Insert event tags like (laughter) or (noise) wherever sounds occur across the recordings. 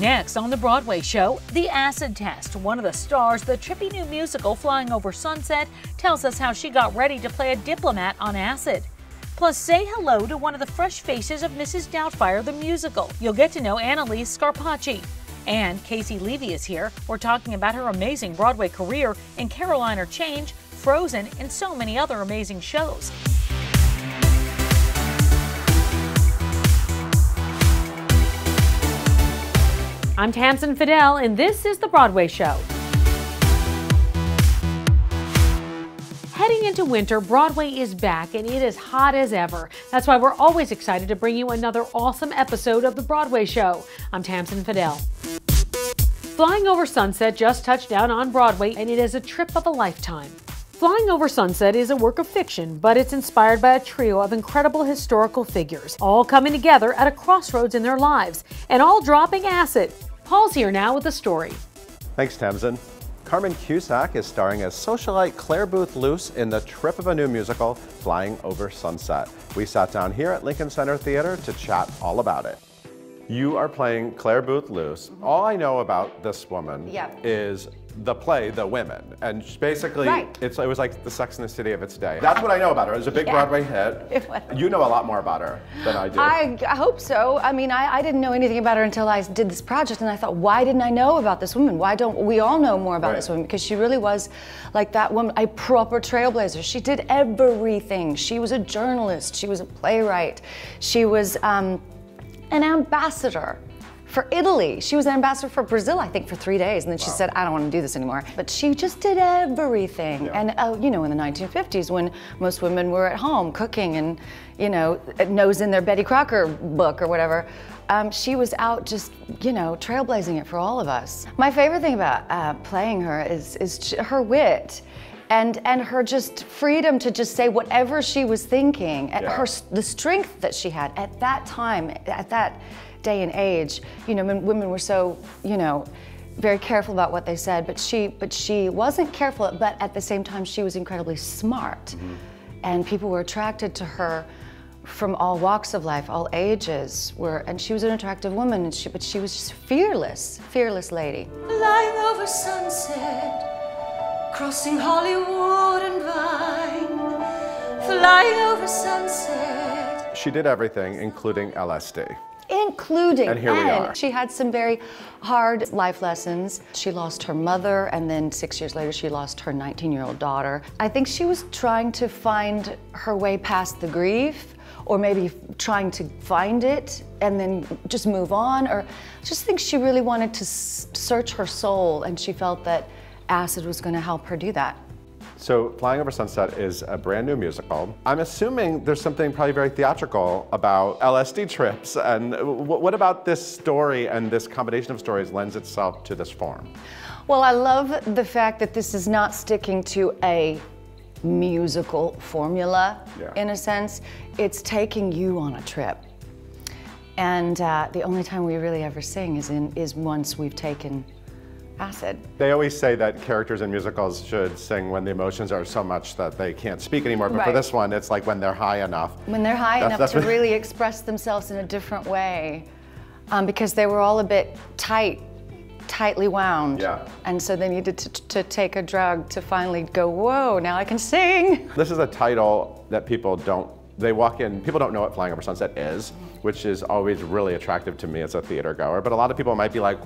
Next on the Broadway show, The Acid Test. One of the stars, the trippy new musical Flying Over Sunset, tells us how she got ready to play a diplomat on acid. Plus, say hello to one of the fresh faces of Mrs. Doubtfire the musical. You'll get to know Analise Scarpaci. And Caissie Levy is here. We're talking about her amazing Broadway career in Caroline or Change, Frozen, and so many other amazing shows. I'm Tamsen Fadal, and this is The Broadway Show. Heading into winter, Broadway is back and it is hot as ever. That's why we're always excited to bring you another awesome episode of The Broadway Show. I'm Tamsen Fadal. Flying Over Sunset just touched down on Broadway, and it is a trip of a lifetime. Flying Over Sunset is a work of fiction, but it's inspired by a trio of incredible historical figures, all coming together at a crossroads in their lives, and all dropping acid. Paul's here now with the story. Thanks, Tamsen. Carmen Cusack is starring as socialite Clare Boothe Luce in the trip of a new musical, Flying Over Sunset. We sat down here at Lincoln Center Theater to chat all about it. You are playing Clare Boothe Luce. All I know about this woman is the play The Women, and basically Right. it's, it was like the Sex in the City of its day. That's what I know about her. It was a big Yeah. Broadway hit. (laughs) You know a lot more about her than I do. I, I hope so. I mean, I, I didn't know anything about her until I did this project, and I thought, why didn't I know about this woman? Why don't we all know more about Right. this woman? Because she really was like that woman, a proper trailblazer. She did everything. She was a journalist. She was a playwright. She was um, an ambassador. For Italy. She was an ambassador for Brazil, I think, for three days. And then she said, I don't want to do this anymore. But she just did everything. And, uh, you know, in the 1950s, when most women were at home cooking and, you know, nose in their Betty Crocker book or whatever, um, she was out just, you know, trailblazing it for all of us. My favorite thing about uh, playing her is, is her wit. And, and her just freedom to just say whatever she was thinking, and Yeah. her the strength that she had at that time, at that day and age. You know, when women were so, you know, very careful about what they said, but she, but she wasn't careful. But at the same time, she was incredibly smart, mm-hmm. and people were attracted to her from all walks of life, all ages. Were, and she was an attractive woman, and she, but she was just fearless, fearless lady. Flying over sunset, crossing Hollywood and Vine, flying over sunset. she did everything, including LSD. Including And here we are. she had some very hard life lessons. She lost her mother and then six years later she lost her 19 year old daughter. I think she was trying to find her way past the grief or maybe trying to find it and then just move on or I just think she really wanted to s- search her soul and she felt that acid was going to help her do that So, Flying Over Sunset is a brand new musical. I'm assuming there's something probably very theatrical about LSD trips. And what about this story and this combination of stories lends itself to this form? Well, I love the fact that this is not sticking to a musical formula Yeah. in a sense. It's taking you on a trip. And uh, the only time we really ever sing is in is once we've taken acid. They always say that characters in musicals should sing when the emotions are so much that they can't speak anymore. But for this one, it's like when they're high enough. When they're high That's- enough that's to really express themselves in a different way, um, because they were all a bit tight, tightly wound. Yeah. And so they needed to, to take a drug to finally go, whoa, now I can sing. (laughs) This is a title that people don't, they walk in, people don't know what Flying Over Sunset is, which is always really attractive to me as a theater goer. But a lot of people might be like,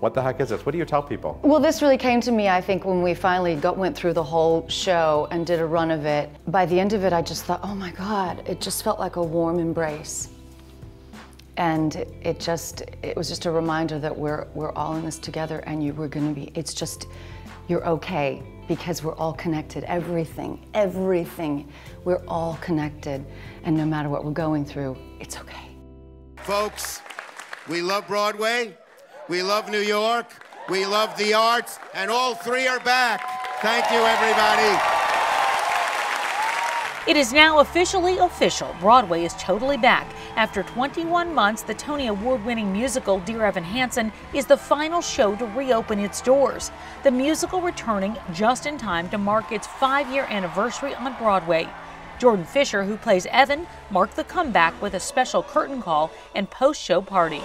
what the heck is this? What do you tell people? Well, this really came to me, I think, when we finally got, went through the whole show and did a run of it. By the end of it, I just thought, oh my God, it just felt like a warm embrace. And it, it just, it was just a reminder that we're, we're all in this together and you were gonna be, it's just, you're okay because we're all connected. Everything, everything, we're all connected. And no matter what we're going through, it's okay. Folks, we love Broadway, we love New York, we love the arts, and all three are back. Thank you, everybody. It is now officially official. Broadway is totally back. After 21 months, the Tony Award winning musical Dear Evan Hansen is the final show to reopen its doors. The musical returning just in time to mark its five year anniversary on Broadway. Jordan Fisher, who plays Evan, marked the comeback with a special curtain call and post show party.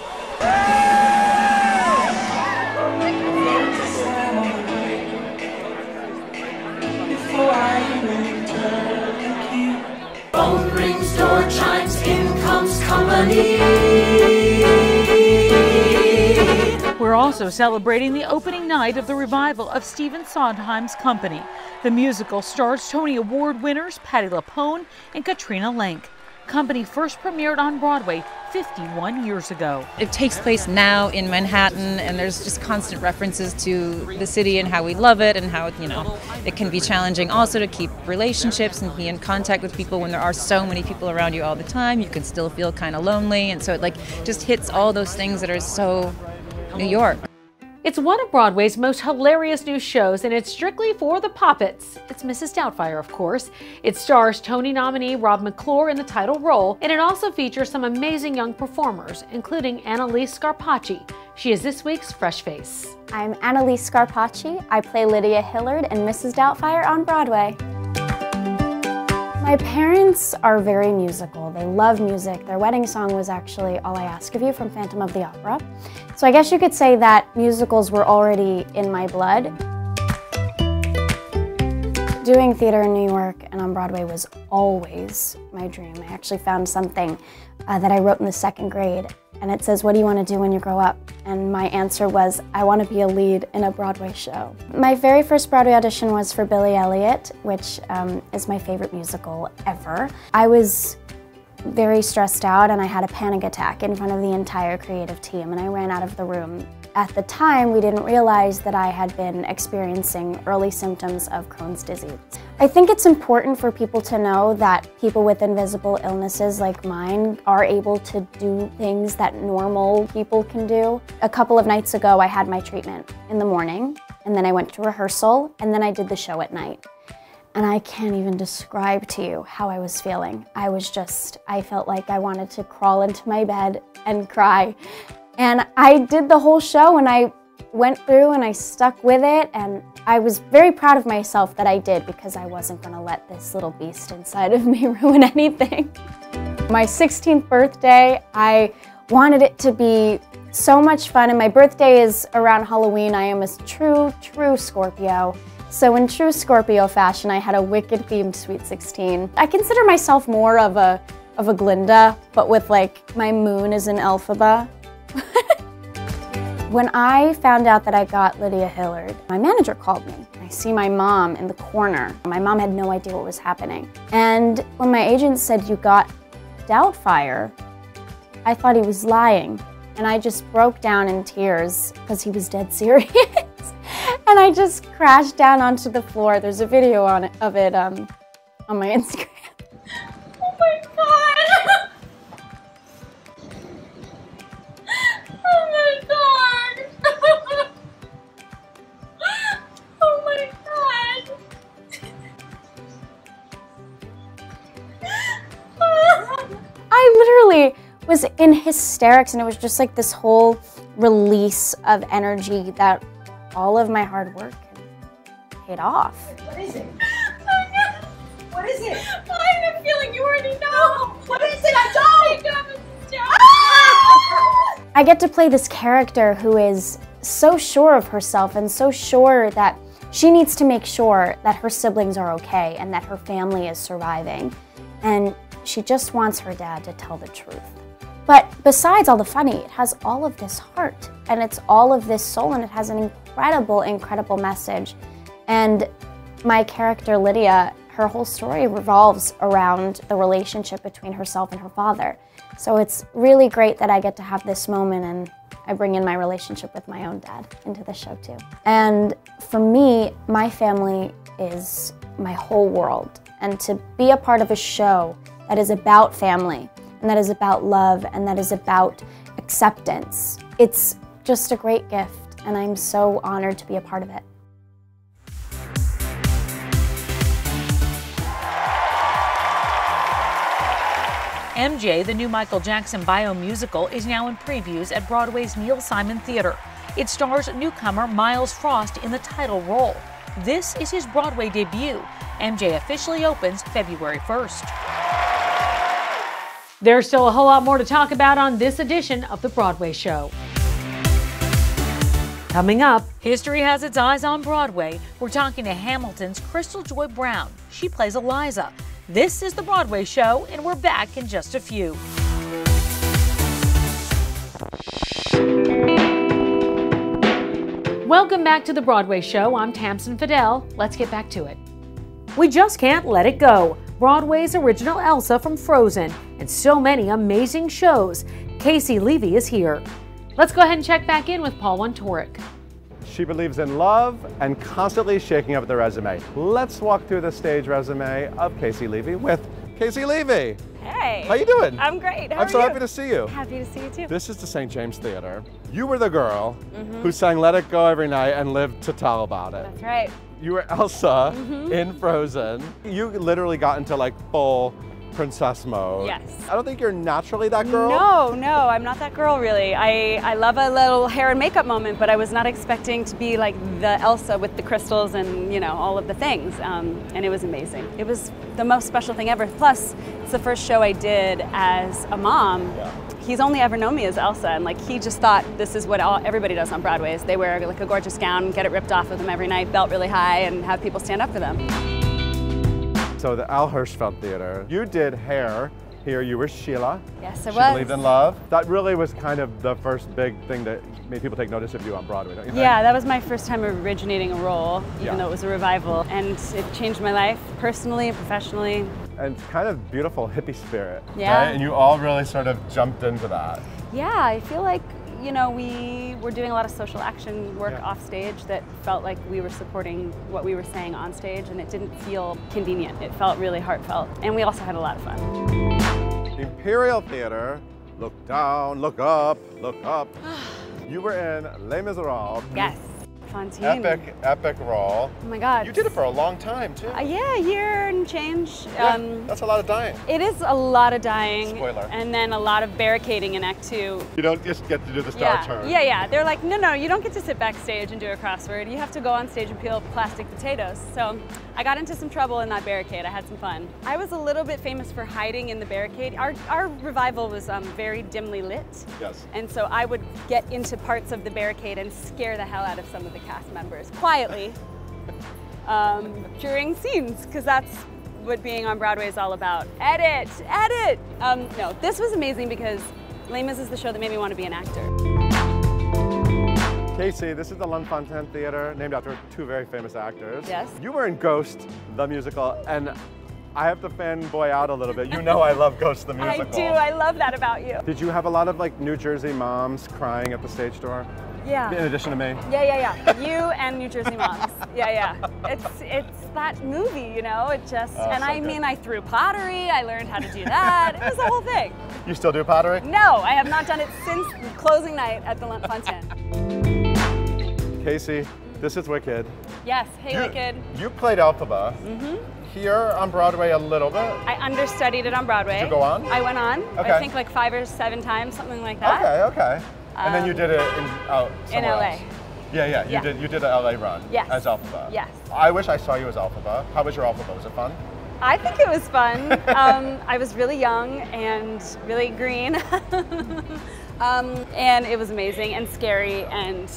We're also celebrating the opening night of the revival of Stephen Sondheim's Company. The musical stars Tony Award winners Patti LuPone and Katrina Lenk. Company first premiered on Broadway 51 years ago. It takes place now in Manhattan, and there's just constant references to the city and how we love it, and how you know it can be challenging also to keep relationships and be in contact with people when there are so many people around you all the time. You can still feel kind of lonely, and so it like just hits all those things that are so New York. It's one of Broadway's most hilarious new shows, and it's strictly for the poppets. It's Mrs. Doubtfire, of course. It stars Tony nominee Rob McClure in the title role, and it also features some amazing young performers, including Analise Scarpaci. She is this week's Fresh Face. I'm Analise Scarpaci. I play Lydia Hillard in Mrs. Doubtfire on Broadway. My parents are very musical. They love music. Their wedding song was actually All I Ask of You from Phantom of the Opera. So I guess you could say that musicals were already in my blood. Doing theater in New York and on Broadway was always my dream. I actually found something uh, that I wrote in the second grade and it says, what do you want to do when you grow up? And my answer was, I want to be a lead in a Broadway show. My very first Broadway audition was for Billy Elliot, which um, is my favorite musical ever. I was very stressed out and I had a panic attack in front of the entire creative team and I ran out of the room. At the time, we didn't realize that I had been experiencing early symptoms of Crohn's disease. I think it's important for people to know that people with invisible illnesses like mine are able to do things that normal people can do. A couple of nights ago, I had my treatment in the morning, and then I went to rehearsal, and then I did the show at night. And I can't even describe to you how I was feeling. I was just, I felt like I wanted to crawl into my bed and cry. And I did the whole show and I went through and I stuck with it and I was very proud of myself that I did because I wasn't going to let this little beast inside of me (laughs) ruin anything. My 16th birthday, I wanted it to be so much fun and my birthday is around Halloween. I am a true, true Scorpio. So in true Scorpio fashion, I had a wicked themed Sweet 16. I consider myself more of a of a Glinda, but with like my moon is an Elphaba. When I found out that I got Lydia Hillard, my manager called me. I see my mom in the corner. My mom had no idea what was happening. And when my agent said, you got Doubtfire, I thought he was lying. And I just broke down in tears because he was dead (laughs) serious. and I just crashed down onto the floor. There's a video on it, of it um, on my (laughs) Instagram. Oh my god! Was in hysterics and it was just like this whole release of energy that all of my hard work paid off. What is it? (gasps) What is it? I have a feeling you already know. What is it? I don't. Ah! I get to play this character who is so sure of herself and so sure that she needs to make sure that her siblings are okay and that her family is surviving. And she just wants her dad to tell the truth. But besides all the funny, it has all of this heart and it's all of this soul and it has an incredible, incredible message. And my character, Lydia, her whole story revolves around the relationship between herself and her father. So it's really great that I get to have this moment and I bring in my relationship with my own dad into the show too. And for me, my family is my whole world. And to be a part of a show that is about family and that is about love and that is about acceptance, it's just a great gift. And I'm so honored to be a part of it. MJ, the new Michael Jackson bio musical, is now in previews at Broadway's Neil Simon Theater. It stars newcomer Myles Frost in the title role. This is his Broadway debut. MJ officially opens February 1st. There's still a whole lot more to talk about on this edition of The Broadway Show. Coming up, history has its eyes on Broadway. We're talking to Hamilton's Krystal Joy Brown. She plays Eliza. This is The Broadway Show, and we're back in just a few. Welcome back to The Broadway Show. I'm Tamsen Fadal. Let's get back to it. We just can't let it go. Broadway's original Elsa from Frozen, and so many amazing shows. Caissie Levy is here. Let's go ahead and check back in with Paul Wontorek. She believes in love and constantly shaking up the resume. Let's walk through the stage resume of Caissie Levy with Caissie Levy. Hey. How you doing? I'm great. How I'm are so you? happy to see you. Happy to see you too. This is the St. James Theater. You were the girl Mhm. who sang Let It Go every night and lived to tell about it. That's right. You were Elsa Mhm. in Frozen. You literally got into like full princess mode. Yes. I don't think you're naturally that girl. No, no, I'm not that girl really. I, I love a little hair and makeup moment, but I was not expecting to be like the Elsa with the crystals and you know all of the things. Um, and it was amazing. It was the most special thing ever. Plus, it's the first show I did as a mom. He's only ever known me as Elsa, and like he just thought this is what all, everybody does on Broadway: is they wear like a gorgeous gown, get it ripped off of them every night, belt really high, and have people stand up for them. So the Al Hirschfeld Theater. You did hair here. You were Sheila. Yes, I she was. believed in love. That really was kind of the first big thing that made people take notice of you on Broadway, don't you think? Yeah, that was my first time originating a role, even Yeah. though it was a revival, and it changed my life personally and professionally. And kind of beautiful hippie spirit. Yeah. Right? And you all really sort of jumped into that. Yeah, I feel like you know we were doing a lot of social action work off stage that felt like we were supporting what we were saying on stage, and it didn't feel convenient. It felt really heartfelt, and we also had a lot of fun. Imperial Theater. Look down, look up, look up. (sighs) (sighs) (sighs) you were in Les Miserables. Yes, Fantine. Epic, epic role. Oh my God. You did it for a long time too. Uh, yeah, a year and change. Yeah, Um, that's a lot of dying. it is a lot of dying, Spoiler. and then a lot of barricading in Act Two. You don't just get to do the star yeah. turn. Yeah, yeah. They're like, no, no, you don't get to sit backstage and do a crossword. You have to go on stage and peel plastic potatoes. So I got into some trouble in that barricade. I had some fun. I was a little bit famous for hiding in the barricade. Our, our revival was um, very dimly lit. Yes. And so I would get into parts of the barricade and scare the hell out of some of the cast members quietly um, during scenes, because that's what being on Broadway is all about. Edit, edit. Um, no, this was amazing because Les Mis is the show that made me want to be an actor. Caissie, this is the Lunt-Fontanne Theater, named after two very famous actors. Yes. You were in Ghost, the musical, and I have to fanboy out a little bit. You know I love Ghost, the Musical. (laughs) I do. I love that about you. Did you have a lot of like New Jersey moms crying at the stage door? Yeah. In addition to me? Yeah, yeah, yeah. You and New Jersey (laughs) Moms. Yeah, yeah. It's it's that movie, you know. It just Oh, and so I good. mean, I threw pottery. I learned how to do that. it was the whole thing. You still do pottery? No, I have not done it since closing night at the Fontanne. (laughs) Caissie, this is Wicked. Yes. Hey, you, Wicked. You played Elphaba Mhm. here on Broadway a little bit. I understudied it on Broadway. Did you go on? I went on. Okay. I think like five or seven times, something like that. Okay, okay. And then you Um, did it in out in LA. else. Yeah, yeah. You Yeah. did. You did an LA run. Yes. As Elphaba. Yes. I wish I saw you as Elphaba. How was your Elphaba? Was it fun? I think it was fun. (laughs) um, I was really young and really green. (laughs) um, and it was amazing and scary. And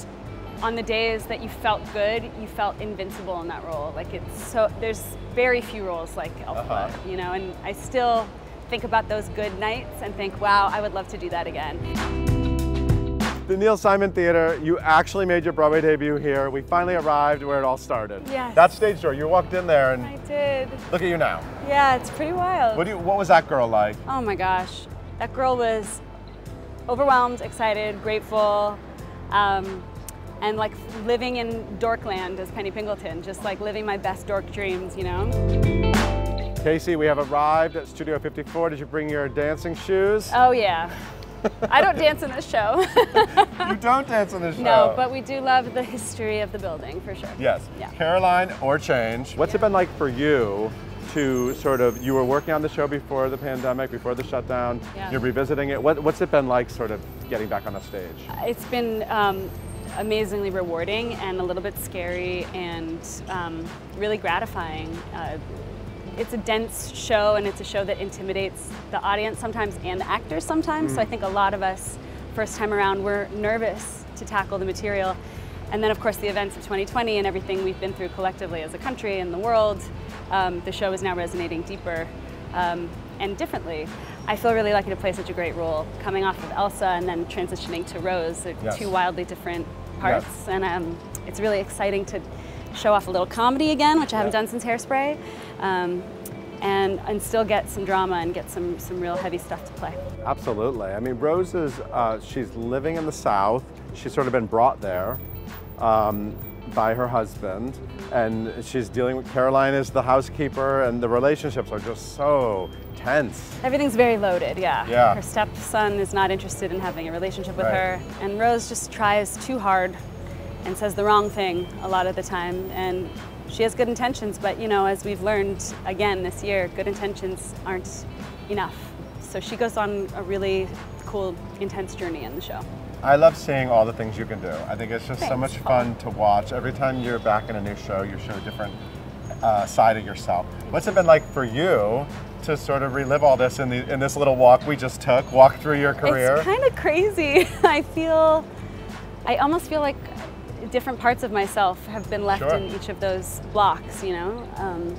on the days that you felt good, you felt invincible in that role. Like it's so, there's very few roles like Elphaba, Uh-huh. you know, and I still think about those good nights and think, wow, I would love to do that again. The Neil Simon Theater, you actually made your Broadway debut here. We finally arrived where it all started. Yes. That stage door, you walked in there and I did. look at you now. Yeah, it's pretty wild. What, do you, what was that girl like? Oh my gosh, that girl was overwhelmed, excited, grateful, um, and like living in Dorkland as Penny Pingleton, just like living my best dork dreams, you know? Caissie, we have arrived at Studio 54. Did you bring your dancing shoes? Oh yeah. (laughs) I don't dance in this show. (laughs) you don't dance in this show. no, but we do love the history of the building for sure. Yes. Yeah. Caroline or Change. What's it been like for you to sort of, you were working on the show before the pandemic, before the shutdown, Yeah. you're revisiting it. What, what's it been like sort of getting back on the stage? It's been um, amazingly rewarding and a little bit scary and um, really gratifying. Uh, it's a dense show and it's a show that intimidates the audience sometimes and the actors sometimes. So I Mm. think a lot of us, first time around, were nervous to tackle the material. And then, of course, the events of 2020 and everything we've been through collectively as a country and the world, um, the show is now resonating deeper um, and differently. I feel really lucky to play such a great role coming off of Elsa and then transitioning to Rose. Yes. two wildly different parts, Yes. and um, it's really exciting to show off a little comedy again, which I haven't done since Hairspray, um, and and still get some drama and get some some real heavy stuff to play. Absolutely. I mean, Rose is, uh, she's living in the South. She's sort of been brought there um, by her husband, and she's dealing with Caroline as the housekeeper, and the relationships are just so tense. Everything's very loaded, yeah. Yeah. Her stepson is not interested in having a relationship with Right. her, and Rose just tries too hard and says the wrong thing a lot of the time. And she has good intentions, but you know, as we've learned again this year, good intentions aren't enough. So she goes on a really cool, intense journey in the show. I love seeing all the things you can do. I think it's just so much fun to watch. Every time you're back in a new show, you show a different uh, side of yourself. What's it been like for you to sort of relive all this in, the, in this little walk we just took, walk through your career? It's kind of crazy. (laughs) I feel, I almost feel like different parts of myself have been left Sure. in each of those blocks. You know, um,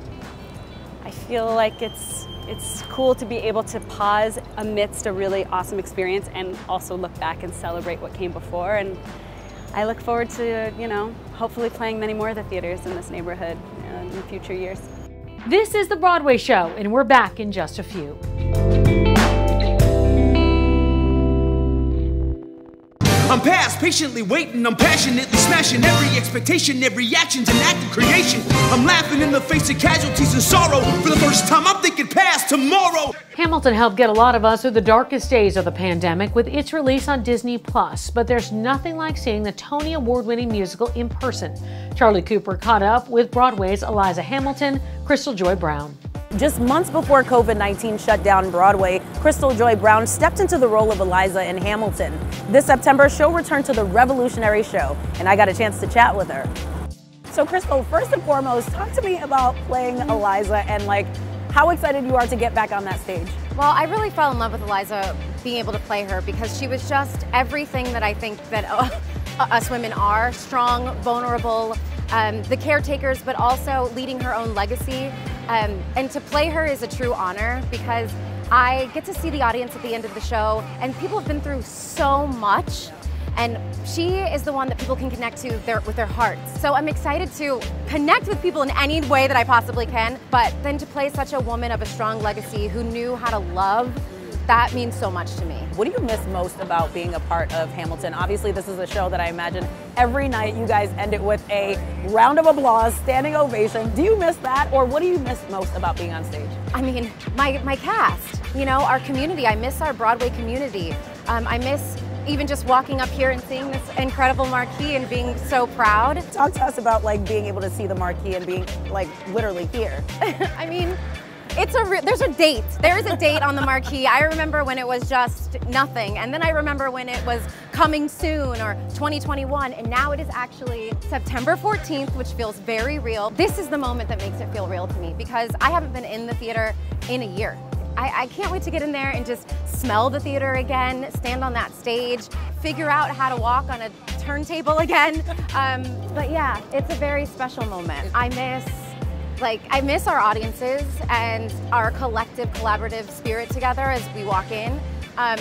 I feel like it's it's cool to be able to pause amidst a really awesome experience and also look back and celebrate what came before. And I look forward to you know hopefully playing many more of the theaters in this neighborhood uh, in future years. This is the Broadway show, and we're back in just a few. I'm past patiently waiting, I'm passionately smashing every expectation, every action's an act of creation. I'm laughing in the face of casualties and sorrow. For the first time, I'm thinking past tomorrow. Hamilton helped get a lot of us through the darkest days of the pandemic with its release on Disney Plus, but there's nothing like seeing the Tony Award winning musical in person. Charlie Cooper caught up with Broadway's Eliza Hamilton, Krystal Joy Brown. Just months before COVID 19 shut down Broadway, Krystal Joy Brown stepped into the role of Eliza in Hamilton. This September, she'll return to the revolutionary show, and I got a chance to chat with her. So, Krystal, first and foremost, talk to me about playing Eliza and like how excited you are to get back on that stage. Well, I really fell in love with Eliza being able to play her because she was just everything that I think that uh, (laughs) us women are strong, vulnerable, um, the caretakers, but also leading her own legacy. Um, and to play her is a true honor because I get to see the audience at the end of the show, and people have been through so much. And she is the one that people can connect to their, with their hearts. So I'm excited to connect with people in any way that I possibly can, but then to play such a woman of a strong legacy who knew how to love, that means so much to me. What do you miss most about being a part of Hamilton? Obviously, this is a show that I imagine every night you guys end it with a round of applause, standing ovation. Do you miss that, or what do you miss most about being on stage? I mean, my, my cast, you know, our community. I miss our Broadway community. Um, I miss even just walking up here and seeing this incredible marquee and being so proud. Talk to us about like being able to see the marquee and being like literally here. (laughs) I mean, it's a re- there's a date. There is a date on the marquee. I remember when it was just nothing, and then I remember when it was coming soon or 2021, and now it is actually September 14th, which feels very real. This is the moment that makes it feel real to me because I haven't been in the theater in a year. I, I can't wait to get in there and just smell the theater again, stand on that stage, figure out how to walk on a turntable again. Um, but yeah, it's a very special moment. I miss like I miss our audiences and our collective collaborative spirit together as we walk in. Um,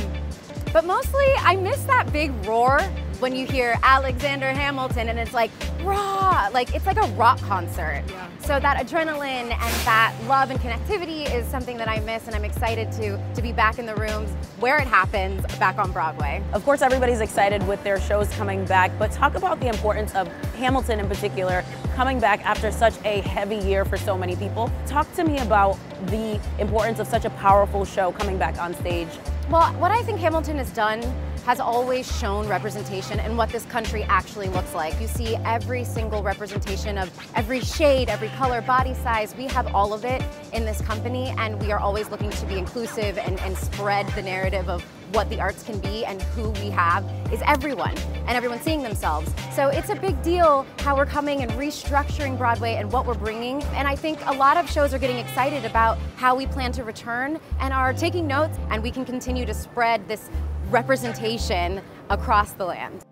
but mostly I miss that big roar when you hear Alexander Hamilton and it's like raw, like it's like a rock concert. Yeah. So that adrenaline and that love and connectivity is something that I miss and I'm excited to to be back in the rooms where it happens back on Broadway. Of course, everybody's excited with their shows coming back, but talk about the importance of Hamilton in particular coming back after such a heavy year for so many people. Talk to me about the importance of such a powerful show coming back on stage. Well, what I think Hamilton has done has always shown representation and what this country actually looks like. You see every single representation of every shade, every color, body size. We have all of it in this company, and we are always looking to be inclusive and, and spread the narrative of what the arts can be and who we have is everyone and everyone seeing themselves. So it's a big deal how we're coming and restructuring Broadway and what we're bringing. And I think a lot of shows are getting excited about how we plan to return and are taking notes and we can continue to spread this representation across the land.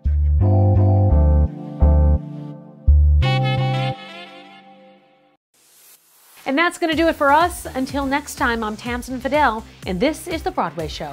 And that's going to do it for us. Until next time, I'm Tamsen Fadal, and this is The Broadway Show.